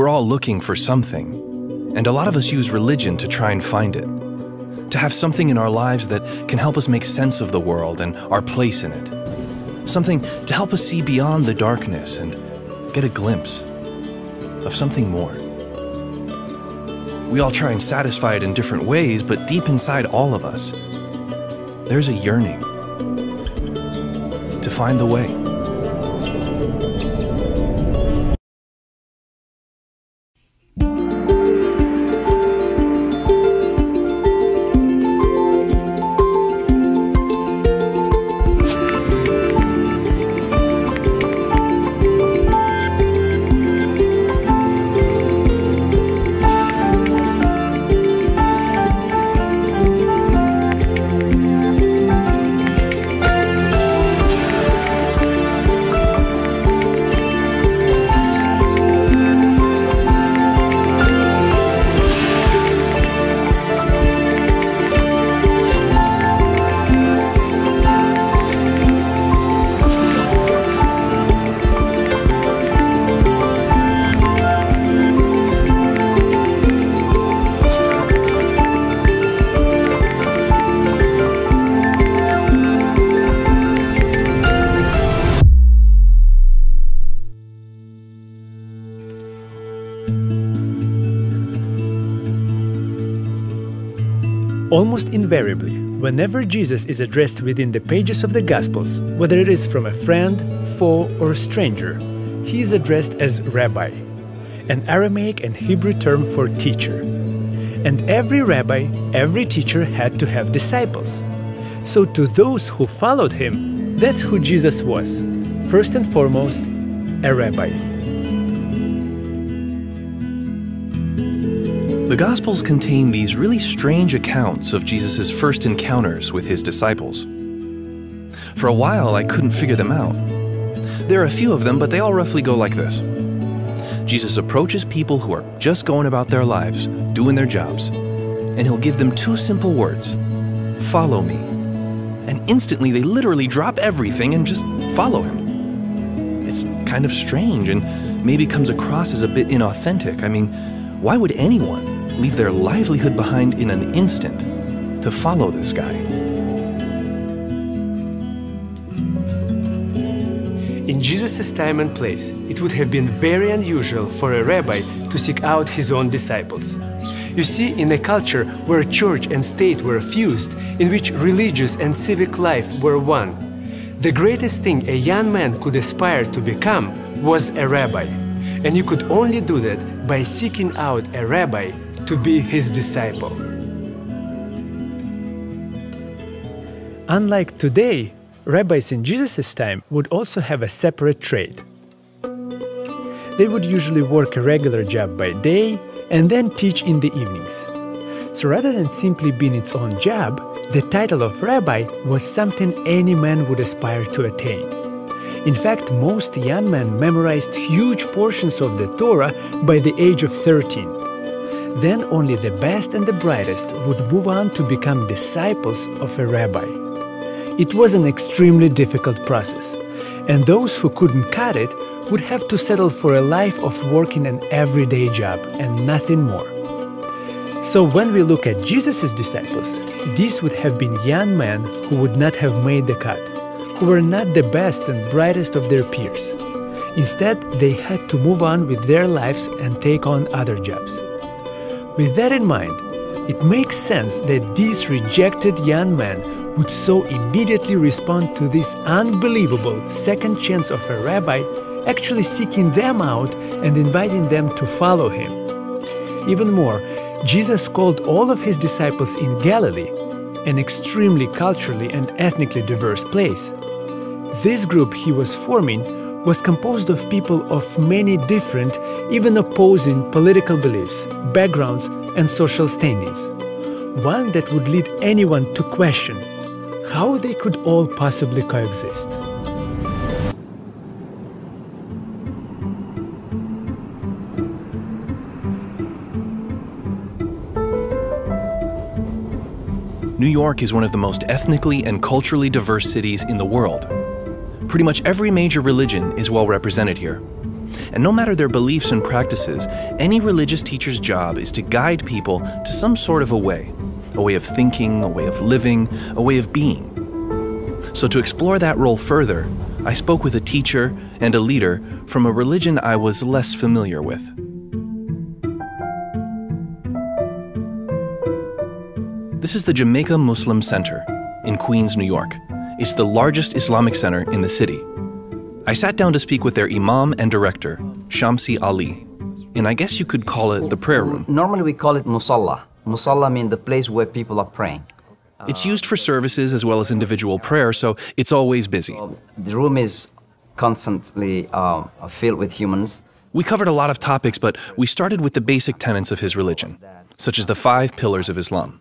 We're all looking for something, and a lot of us use religion to try and find it. To have something in our lives that can help us make sense of the world and our place in it. Something to help us see beyond the darkness and get a glimpse of something more. We all try and satisfy it in different ways, but deep inside all of us, there's a yearning to find the way. Almost invariably, whenever Jesus is addressed within the pages of the Gospels, whether it is from a friend, foe, or stranger, he is addressed as rabbi, an Aramaic and Hebrew term for teacher. And every rabbi, every teacher had to have disciples. So, to those who followed him, that's who Jesus was. First and foremost, a rabbi. The Gospels contain these really strange accounts of Jesus' first encounters with his disciples. For a while, I couldn't figure them out. There are a few of them, but they all roughly go like this Jesus approaches people who are just going about their lives, doing their jobs, and he'll give them two simple words Follow me. And instantly, they literally drop everything and just follow him. It's kind of strange and maybe comes across as a bit inauthentic. I mean, why would anyone leave their livelihood behind in an instant to follow this guy. In Jesus' time and place, it would have been very unusual for a rabbi to seek out his own disciples. You see, in a culture where church and state were fused, in which religious and civic life were one, the greatest thing a young man could aspire to become was a rabbi. And you could only do that by seeking out a rabbi to be his disciple. Unlike today, rabbis in Jesus' time would also have a separate trade. They would usually work a regular job by day and then teach in the evenings. So rather than simply being its own job, the title of rabbi was something any man would aspire to attain. In fact, most young men memorized huge portions of the Torah by the age of 13. Then only the best and the brightest would move on to become disciples of a rabbi. It was an extremely difficult process, and those who couldn't cut it would have to settle for a life of working an everyday job and nothing more. So when we look at Jesus' disciples, these would have been young men who would not have made the cut, who were not the best and brightest of their peers. Instead, they had to move on with their lives and take on other jobs. With that in mind, it makes sense that these rejected young men would so immediately respond to this unbelievable second chance of a rabbi actually seeking them out and inviting them to follow him. Even more, Jesus called all of his disciples in Galilee, an extremely culturally and ethnically diverse place. This group he was forming was composed of people of many different, even opposing political beliefs, backgrounds, and social standings. One that would lead anyone to question how they could all possibly coexist. New York is one of the most ethnically and culturally diverse cities in the world. Pretty much every major religion is well represented here. And no matter their beliefs and practices, any religious teacher's job is to guide people to some sort of a way a way of thinking, a way of living, a way of being. So, to explore that role further, I spoke with a teacher and a leader from a religion I was less familiar with. This is the Jamaica Muslim Center in Queens, New York. It's the largest Islamic center in the city. I sat down to speak with their imam and director, Shamsi Ali, and I guess you could call it the prayer room. Normally we call it musalla. Musalla means the place where people are praying. It's used for services as well as individual prayer, so it's always busy. The room is constantly uh, filled with humans. We covered a lot of topics, but we started with the basic tenets of his religion, such as the five pillars of Islam.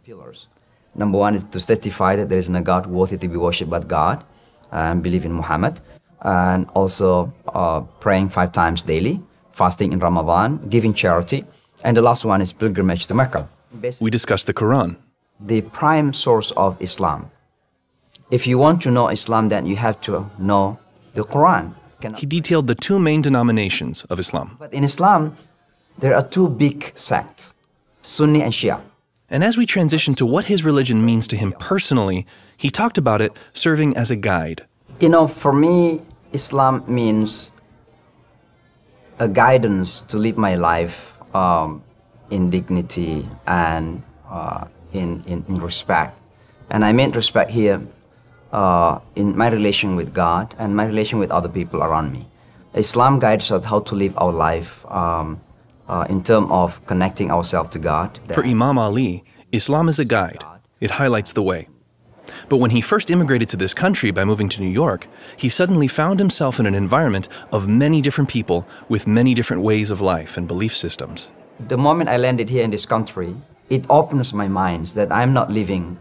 Number one is to testify that there is no God worthy to be worshipped but God, and believe in Muhammad, and also uh, praying five times daily, fasting in Ramadan, giving charity, and the last one is pilgrimage to Mecca. We discussed the Quran. The prime source of Islam. If you want to know Islam, then you have to know the Quran. He detailed the two main denominations of Islam. But in Islam, there are two big sects Sunni and Shia. And as we transition to what his religion means to him personally, he talked about it serving as a guide. You know, for me, Islam means a guidance to live my life um, in dignity and uh, in, in, in, respect. And I meant respect here uh, in my relation with God and my relation with other people around me. Islam guides us how to live our life um, uh, in terms of connecting ourselves to God. For Imam Ali, Islam is a guide. It highlights the way. But when he first immigrated to this country by moving to New York, he suddenly found himself in an environment of many different people with many different ways of life and belief systems. The moment I landed here in this country, it opens my mind that I'm not living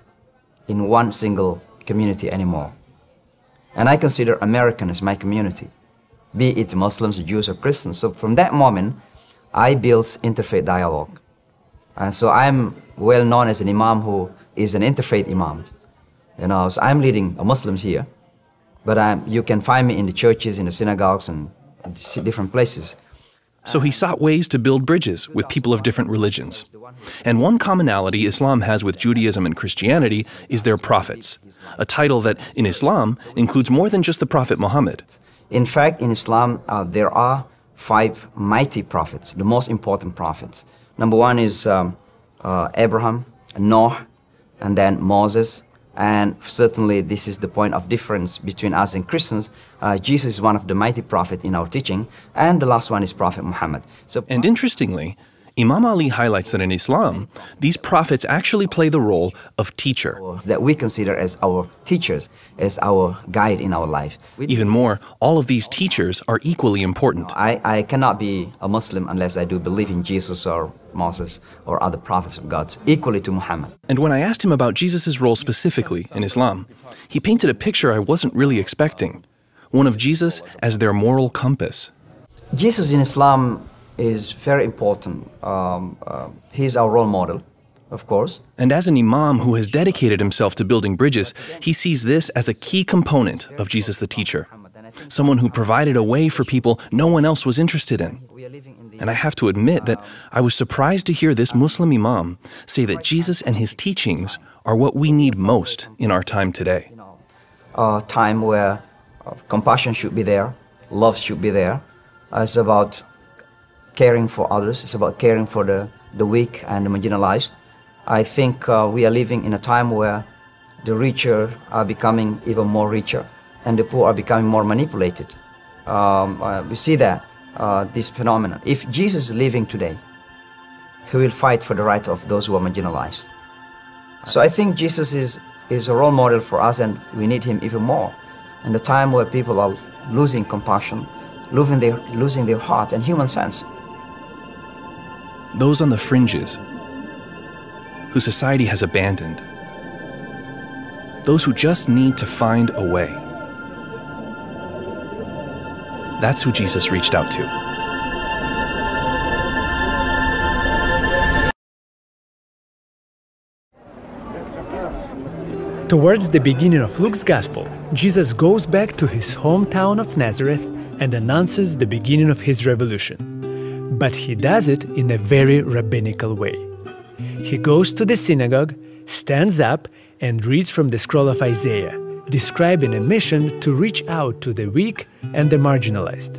in one single community anymore. And I consider American as my community, be it Muslims, Jews, or Christians. So from that moment, I built interfaith dialogue. And so I'm well known as an imam who is an interfaith imam. You know, so I'm leading Muslims here, but I'm, you can find me in the churches, in the synagogues, and different places. So he sought ways to build bridges with people of different religions. And one commonality Islam has with Judaism and Christianity is their prophets, a title that in Islam includes more than just the Prophet Muhammad. In fact, in Islam, uh, there are five mighty prophets, the most important prophets. Number one is um, uh, Abraham, Noah, and then Moses, and certainly, this is the point of difference between us and Christians. Uh, Jesus is one of the mighty prophets in our teaching, and the last one is Prophet Muhammad. So, and interestingly, Imam Ali highlights that in Islam, these prophets actually play the role of teacher. That we consider as our teachers, as our guide in our life. Even more, all of these teachers are equally important. I, I cannot be a Muslim unless I do believe in Jesus or Moses or other prophets of God, equally to Muhammad. And when I asked him about Jesus' role specifically in Islam, he painted a picture I wasn't really expecting one of Jesus as their moral compass. Jesus in Islam is very important. Um, uh, he's our role model, of course. And as an imam who has dedicated himself to building bridges, he sees this as a key component of Jesus the teacher, someone who provided a way for people no one else was interested in. And I have to admit that I was surprised to hear this Muslim imam say that Jesus and his teachings are what we need most in our time today. A time where uh, compassion should be there, love should be there. It's about caring for others. It's about caring for the, the weak and the marginalized. I think uh, we are living in a time where the richer are becoming even more richer and the poor are becoming more manipulated. Um, uh, we see that, uh, this phenomenon. If Jesus is living today, he will fight for the right of those who are marginalized. So I think Jesus is, is a role model for us and we need him even more. In the time where people are losing compassion, losing their, losing their heart and human sense those on the fringes, who society has abandoned, those who just need to find a way. That's who Jesus reached out to. Towards the beginning of Luke's Gospel, Jesus goes back to his hometown of Nazareth and announces the beginning of his revolution. But he does it in a very rabbinical way. He goes to the synagogue, stands up, and reads from the scroll of Isaiah, describing a mission to reach out to the weak and the marginalized.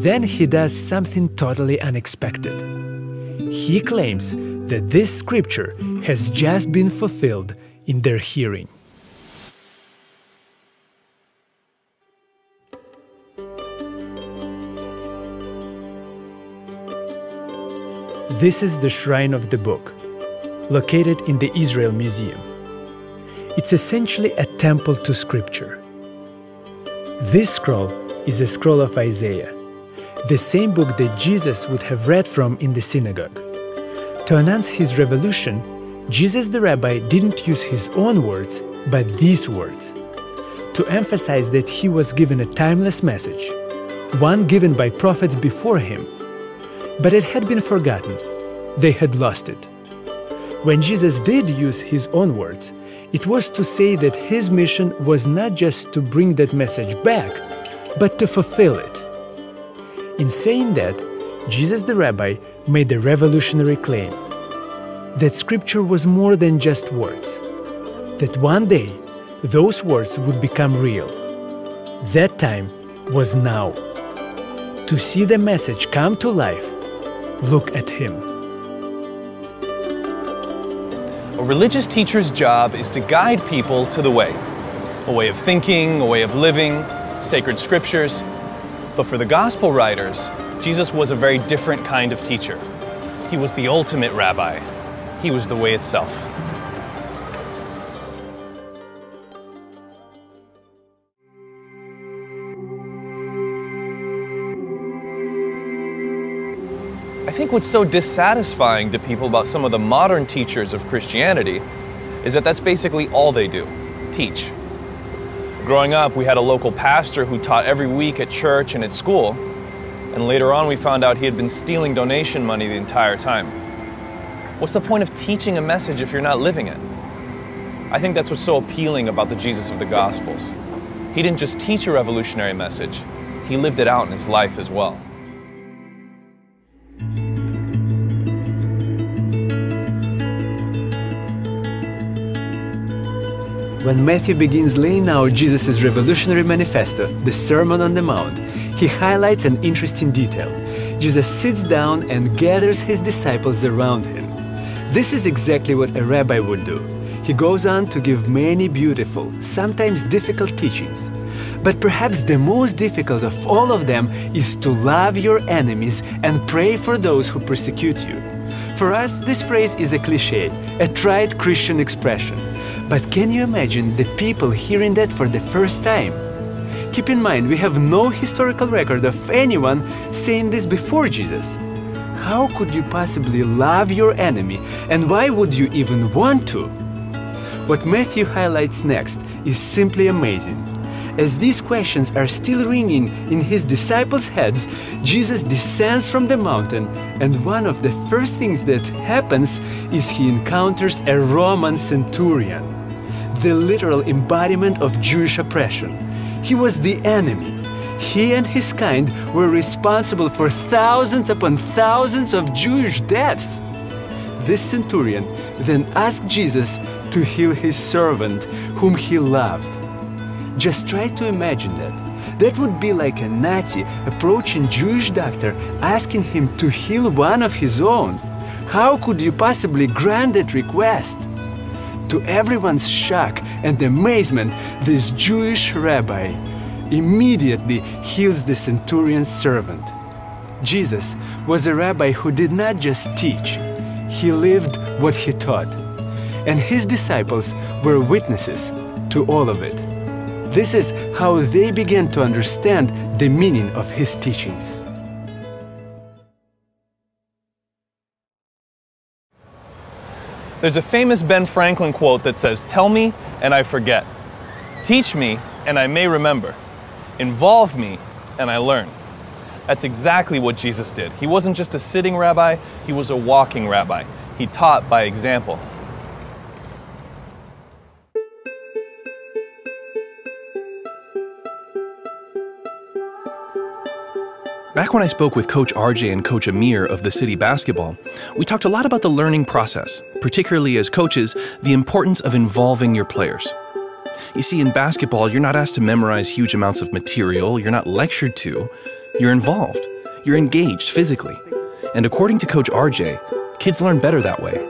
Then he does something totally unexpected. He claims that this scripture has just been fulfilled in their hearing. This is the Shrine of the Book, located in the Israel Museum. It's essentially a temple to Scripture. This scroll is a scroll of Isaiah, the same book that Jesus would have read from in the synagogue. To announce his revolution, Jesus the rabbi didn't use his own words, but these words, to emphasize that he was given a timeless message, one given by prophets before him. But it had been forgotten, they had lost it. When Jesus did use his own words, it was to say that his mission was not just to bring that message back, but to fulfill it. In saying that, Jesus the rabbi made a revolutionary claim that scripture was more than just words, that one day those words would become real. That time was now. To see the message come to life, look at him. A religious teacher's job is to guide people to the way a way of thinking, a way of living, sacred scriptures. But for the gospel writers, Jesus was a very different kind of teacher. He was the ultimate rabbi, he was the way itself. Think what's so dissatisfying to people about some of the modern teachers of Christianity is that that's basically all they do teach. Growing up, we had a local pastor who taught every week at church and at school, and later on we found out he had been stealing donation money the entire time. What's the point of teaching a message if you're not living it? I think that's what's so appealing about the Jesus of the Gospels. He didn't just teach a revolutionary message, he lived it out in his life as well. When Matthew begins laying out Jesus' revolutionary manifesto, the Sermon on the Mount, he highlights an interesting detail. Jesus sits down and gathers his disciples around him. This is exactly what a rabbi would do. He goes on to give many beautiful, sometimes difficult teachings. But perhaps the most difficult of all of them is to love your enemies and pray for those who persecute you. For us, this phrase is a cliche, a tried Christian expression. But can you imagine the people hearing that for the first time? Keep in mind, we have no historical record of anyone saying this before Jesus. How could you possibly love your enemy, and why would you even want to? What Matthew highlights next is simply amazing. As these questions are still ringing in his disciples' heads, Jesus descends from the mountain, and one of the first things that happens is he encounters a Roman centurion, the literal embodiment of Jewish oppression. He was the enemy. He and his kind were responsible for thousands upon thousands of Jewish deaths. This centurion then asked Jesus to heal his servant, whom he loved. Just try to imagine that. That would be like a Nazi approaching Jewish doctor asking him to heal one of his own. How could you possibly grant that request? To everyone's shock and amazement, this Jewish rabbi immediately heals the centurion's servant. Jesus was a rabbi who did not just teach, he lived what he taught. And his disciples were witnesses to all of it. This is how they began to understand the meaning of his teachings. There's a famous Ben Franklin quote that says, Tell me and I forget. Teach me and I may remember. Involve me and I learn. That's exactly what Jesus did. He wasn't just a sitting rabbi, he was a walking rabbi. He taught by example. Back when I spoke with Coach RJ and Coach Amir of the City Basketball, we talked a lot about the learning process, particularly as coaches, the importance of involving your players. You see, in basketball, you're not asked to memorize huge amounts of material, you're not lectured to, you're involved, you're engaged physically. And according to Coach RJ, kids learn better that way.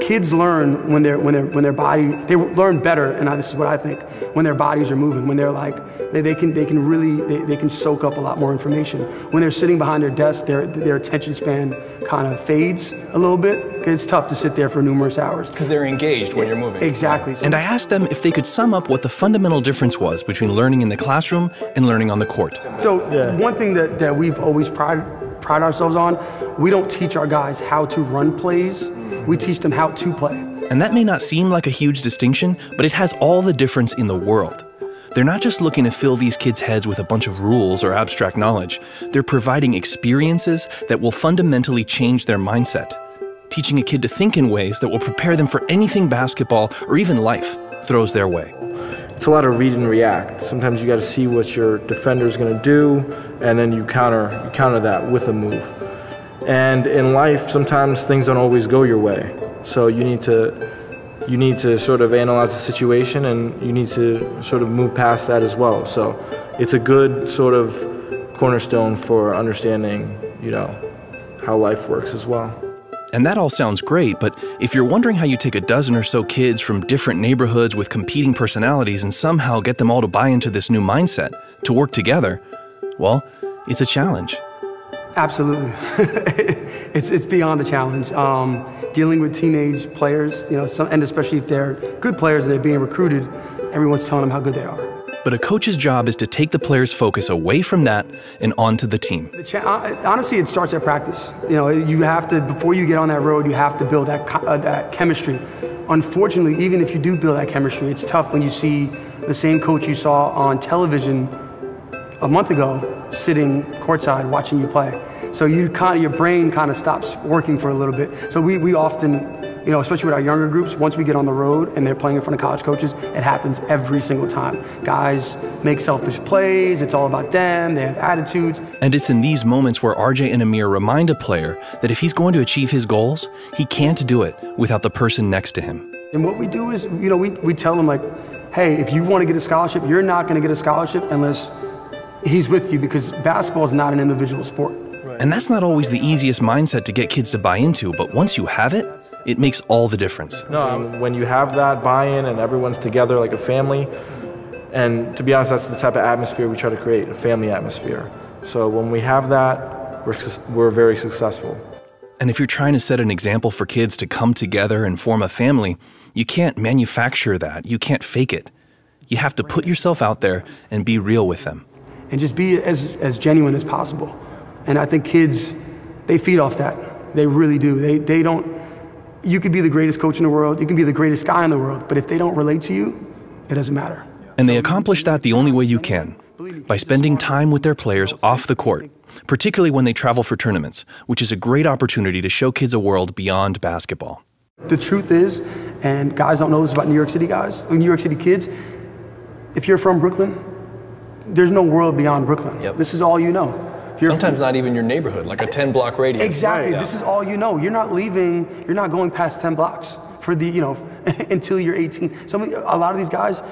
Kids learn when they're when they're when their body they learn better, and this is what I think when their bodies are moving, when they're like they, they can they can really they, they can soak up a lot more information. When they're sitting behind their desk, their their attention span kind of fades a little bit. It's tough to sit there for numerous hours because they're engaged when you're moving. Exactly. And I asked them if they could sum up what the fundamental difference was between learning in the classroom and learning on the court. So yeah. one thing that, that we've always pride pride ourselves on, we don't teach our guys how to run plays we teach them how to play. And that may not seem like a huge distinction, but it has all the difference in the world. They're not just looking to fill these kids' heads with a bunch of rules or abstract knowledge, they're providing experiences that will fundamentally change their mindset, teaching a kid to think in ways that will prepare them for anything basketball or even life throws their way. It's a lot of read and react. Sometimes you got to see what your defender is going to do, and then you counter you counter that with a move. And in life, sometimes things don't always go your way. So you need to you need to sort of analyze the situation and you need to sort of move past that as well. So it's a good sort of cornerstone for understanding, you know, how life works as well. And that all sounds great, but if you're wondering how you take a dozen or so kids from different neighborhoods with competing personalities and somehow get them all to buy into this new mindset, to work together, well, it's a challenge. Absolutely. it's, it's beyond a challenge. Um, dealing with teenage players, you know, some, and especially if they're good players and they're being recruited, everyone's telling them how good they are. But a coach's job is to take the player's focus away from that and onto the team. Uh, honestly, it starts at practice. You know, you have to, before you get on that road, you have to build that, uh, that chemistry. Unfortunately, even if you do build that chemistry, it's tough when you see the same coach you saw on television a month ago sitting courtside watching you play. So you kind of, your brain kind of stops working for a little bit. So we, we often, you know, especially with our younger groups, once we get on the road and they're playing in front of college coaches, it happens every single time. Guys make selfish plays, it's all about them, they have attitudes. And it's in these moments where RJ and Amir remind a player that if he's going to achieve his goals, he can't do it without the person next to him. And what we do is, you know, we, we tell them like, hey, if you want to get a scholarship, you're not going to get a scholarship unless he's with you because basketball is not an individual sport. And that's not always the easiest mindset to get kids to buy into, but once you have it, it makes all the difference. No, um, when you have that buy-in and everyone's together like a family, and to be honest, that's the type of atmosphere we try to create, a family atmosphere. So when we have that, we're, we're very successful. And if you're trying to set an example for kids to come together and form a family, you can't manufacture that. You can't fake it. You have to put yourself out there and be real with them. And just be as, as genuine as possible. And I think kids, they feed off that. They really do. They, they don't, you could be the greatest coach in the world, you can be the greatest guy in the world, but if they don't relate to you, it doesn't matter. And they accomplish that the only way you can by spending time with their players off the court, particularly when they travel for tournaments, which is a great opportunity to show kids a world beyond basketball. The truth is, and guys don't know this about New York City guys, New York City kids, if you're from Brooklyn, there's no world beyond Brooklyn. Yep. This is all you know. Sometimes not even your neighborhood, like a 10 block radius. Exactly. Right. This is all you know. You're not leaving, you're not going past 10 blocks for the, you know, until you're 18. Some, a lot of these guys,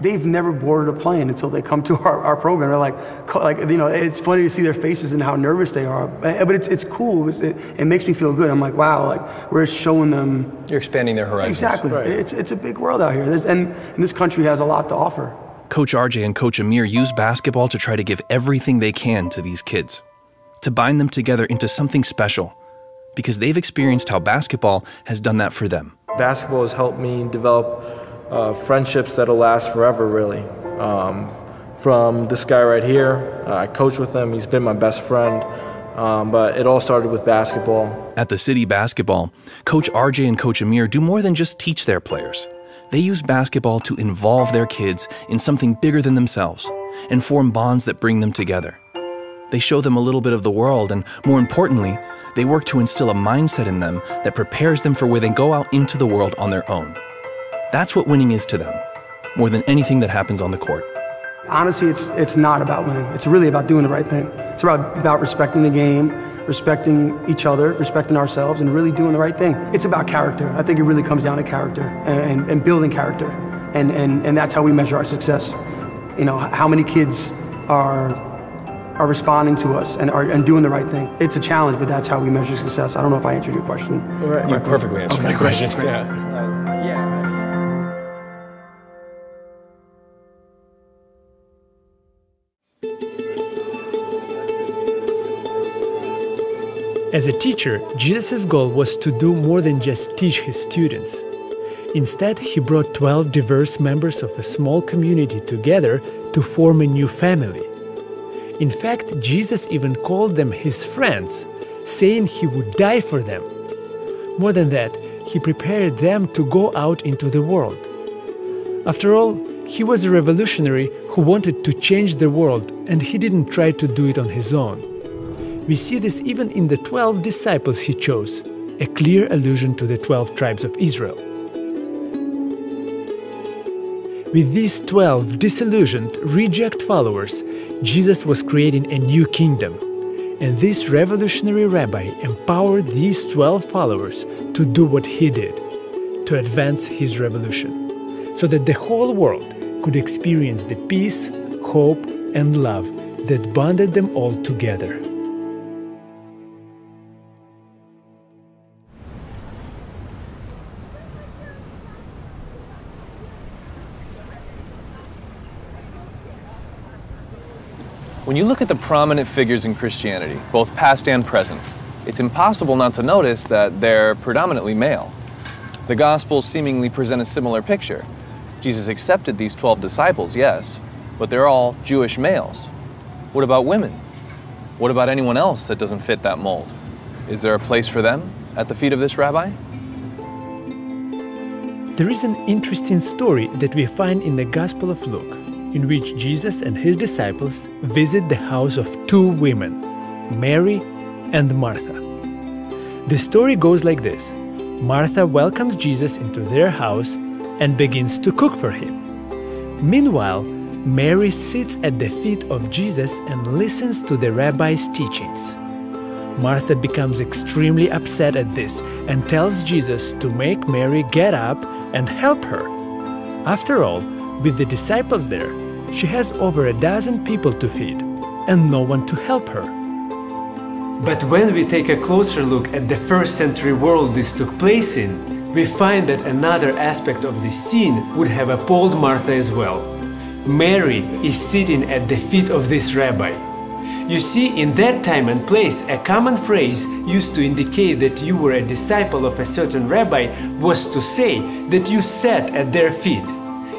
they've never boarded a plane until they come to our, our program. They're like, like, you know, it's funny to see their faces and how nervous they are. Eh, eh, but it's, it's cool. It's, it, it, makes me feel good. I'm like, wow, like we're showing them. You're expanding their horizons. Exactly. Right. It's, it's a big world out here. There's, and, and this country has a lot to offer. Coach RJ and Coach Amir use basketball to try to give everything they can to these kids, to bind them together into something special, because they've experienced how basketball has done that for them. Basketball has helped me develop uh, friendships that'll last forever, really. Um, from this guy right here, uh, I coach with him, he's been my best friend. Um, but it all started with basketball. At the City Basketball, Coach RJ and Coach Amir do more than just teach their players. They use basketball to involve their kids in something bigger than themselves and form bonds that bring them together. They show them a little bit of the world, and more importantly, they work to instill a mindset in them that prepares them for where they go out into the world on their own. That's what winning is to them, more than anything that happens on the court. Honestly, it's, it's not about winning. It's really about doing the right thing. It's about, about respecting the game, respecting each other, respecting ourselves, and really doing the right thing. It's about character. I think it really comes down to character and, and building character. And, and, and that's how we measure our success. You know, how many kids are, are responding to us and, are, and doing the right thing. It's a challenge, but that's how we measure success. I don't know if I answered your question. Right. You perfectly answered Okay, my questions. Yeah. As a teacher, Jesus' goal was to do more than just teach his students. Instead, he brought 12 diverse members of a small community together to form a new family. In fact, Jesus even called them his friends, saying he would die for them. More than that, he prepared them to go out into the world. After all, he was a revolutionary who wanted to change the world, and he didn't try to do it on his own. We see this even in the 12 disciples he chose, a clear allusion to the 12 tribes of Israel. With these 12 disillusioned, reject followers, Jesus was creating a new kingdom. And this revolutionary rabbi empowered these 12 followers to do what he did to advance his revolution, so that the whole world could experience the peace, hope, and love that bonded them all together. When you look at the prominent figures in Christianity, both past and present, it's impossible not to notice that they're predominantly male. The Gospels seemingly present a similar picture. Jesus accepted these 12 disciples, yes, but they're all Jewish males. What about women? What about anyone else that doesn't fit that mold? Is there a place for them at the feet of this rabbi? There is an interesting story that we find in the Gospel of Luke, in which Jesus and his disciples visit the house of two women, Mary and Martha. The story goes like this Martha welcomes Jesus into their house and begins to cook for him. Meanwhile, Mary sits at the feet of Jesus and listens to the rabbi's teachings. Martha becomes extremely upset at this and tells Jesus to make Mary get up and help her. After all, with the disciples there, she has over a dozen people to feed and no one to help her. But when we take a closer look at the first century world this took place in, we find that another aspect of this scene would have appalled Martha as well. Mary is sitting at the feet of this rabbi. You see, in that time and place, a common phrase used to indicate that you were a disciple of a certain rabbi was to say that you sat at their feet.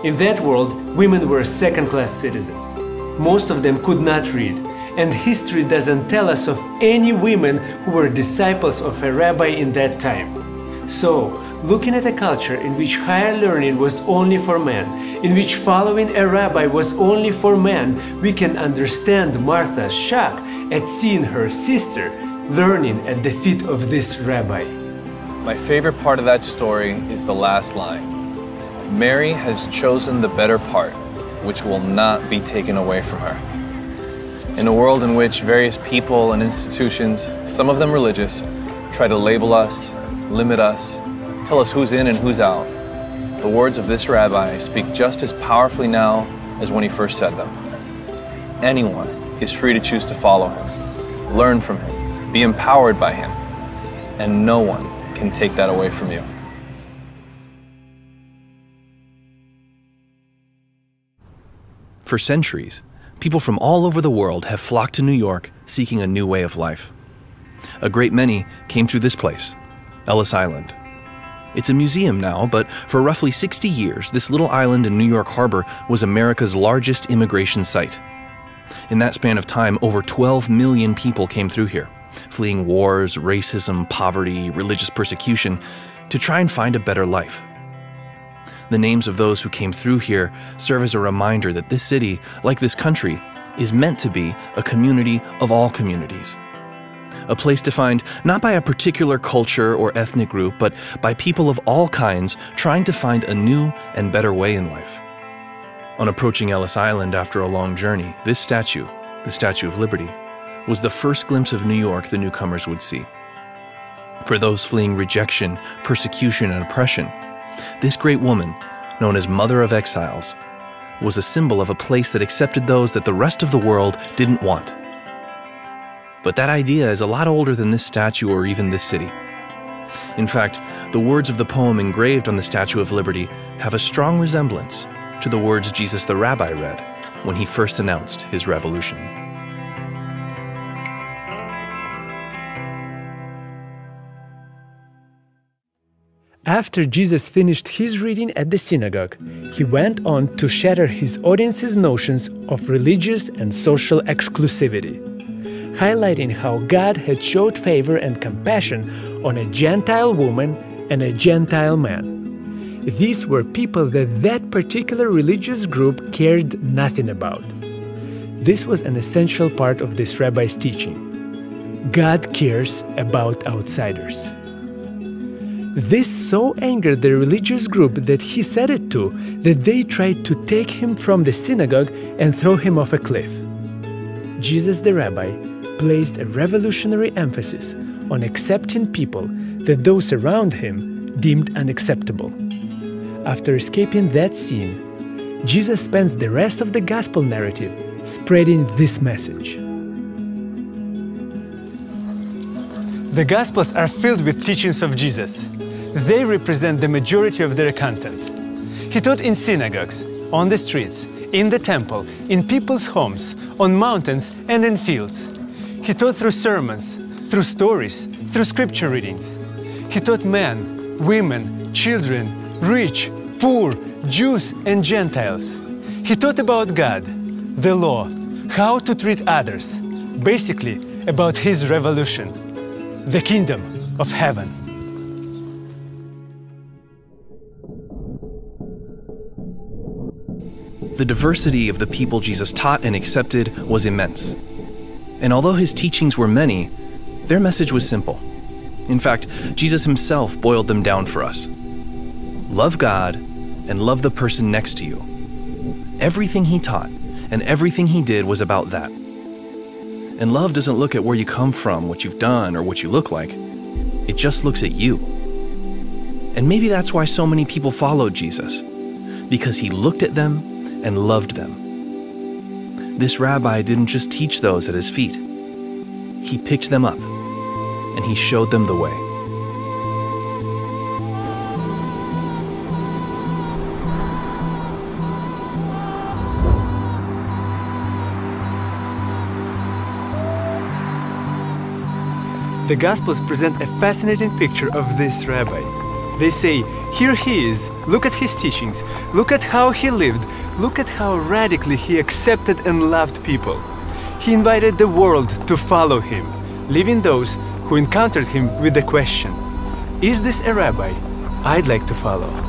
In that world, women were second class citizens. Most of them could not read, and history doesn't tell us of any women who were disciples of a rabbi in that time. So, looking at a culture in which higher learning was only for men, in which following a rabbi was only for men, we can understand Martha's shock at seeing her sister learning at the feet of this rabbi. My favorite part of that story is the last line Mary has chosen the better part, which will not be taken away from her. In a world in which various people and institutions, some of them religious, try to label us, limit us, tell us who's in and who's out, the words of this rabbi speak just as powerfully now as when he first said them. Anyone is free to choose to follow him, learn from him, be empowered by him, and no one can take that away from you. For centuries, people from all over the world have flocked to New York seeking a new way of life. A great many came through this place, Ellis Island. It's a museum now, but for roughly 60 years, this little island in New York Harbor was America's largest immigration site. In that span of time, over 12 million people came through here, fleeing wars, racism, poverty, religious persecution, to try and find a better life. The names of those who came through here serve as a reminder that this city, like this country, is meant to be a community of all communities. A place defined not by a particular culture or ethnic group, but by people of all kinds trying to find a new and better way in life. On approaching Ellis Island after a long journey, this statue, the Statue of Liberty, was the first glimpse of New York the newcomers would see. For those fleeing rejection, persecution, and oppression, this great woman, known as Mother of Exiles, was a symbol of a place that accepted those that the rest of the world didn't want. But that idea is a lot older than this statue or even this city. In fact, the words of the poem engraved on the Statue of Liberty have a strong resemblance to the words Jesus the Rabbi read when he first announced his revolution. After Jesus finished his reading at the synagogue, he went on to shatter his audience's notions of religious and social exclusivity, highlighting how God had showed favor and compassion on a Gentile woman and a Gentile man. These were people that that particular religious group cared nothing about. This was an essential part of this rabbi's teaching. God cares about outsiders. This so angered the religious group that he said it to that they tried to take him from the synagogue and throw him off a cliff. Jesus the rabbi placed a revolutionary emphasis on accepting people that those around him deemed unacceptable. After escaping that scene, Jesus spends the rest of the gospel narrative spreading this message. The Gospels are filled with teachings of Jesus. They represent the majority of their content. He taught in synagogues, on the streets, in the temple, in people's homes, on mountains, and in fields. He taught through sermons, through stories, through scripture readings. He taught men, women, children, rich, poor, Jews, and Gentiles. He taught about God, the law, how to treat others, basically about his revolution, the kingdom of heaven. The diversity of the people Jesus taught and accepted was immense. And although his teachings were many, their message was simple. In fact, Jesus himself boiled them down for us love God and love the person next to you. Everything he taught and everything he did was about that. And love doesn't look at where you come from, what you've done, or what you look like. It just looks at you. And maybe that's why so many people followed Jesus, because he looked at them and loved them. This rabbi didn't just teach those at his feet, he picked them up and he showed them the way. The Gospels present a fascinating picture of this rabbi. They say, Here he is, look at his teachings, look at how he lived, look at how radically he accepted and loved people. He invited the world to follow him, leaving those who encountered him with the question Is this a rabbi I'd like to follow?